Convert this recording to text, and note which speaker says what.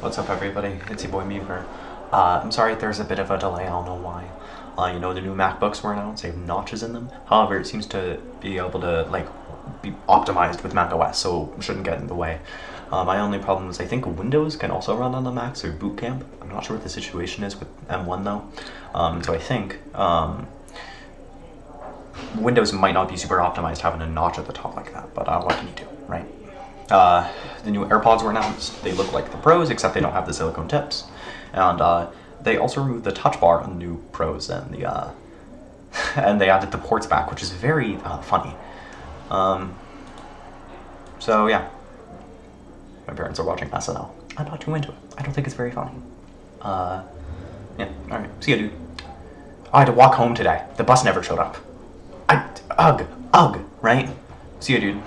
Speaker 1: What's up, everybody? It's your boy Meaver. Uh, I'm sorry there's a bit of a delay, I don't know why. Uh, you know, the new MacBooks were announced, they have notches in them. However, it seems to be able to, like, be optimized with Mac OS, so shouldn't get in the way. Uh, my only problem is I think Windows can also run on the Macs or Boot Camp. I'm not sure what the situation is with M1 though. Um, so I think um, Windows might not be super optimized having a notch at the top like that, but uh, what can you do, right? The new AirPods were announced. They look like the Pros, except they don't have the silicone tips. And uh, they also removed the touch bar on the new Pros and the uh, and they added the ports back, which is very uh, funny. Um, so yeah, my parents are watching SNL. I'm not too into it. I don't think it's very funny. Uh, yeah. All right. See ya, dude. I had to walk home today. The bus never showed up. I ugh ugh right. See ya, dude.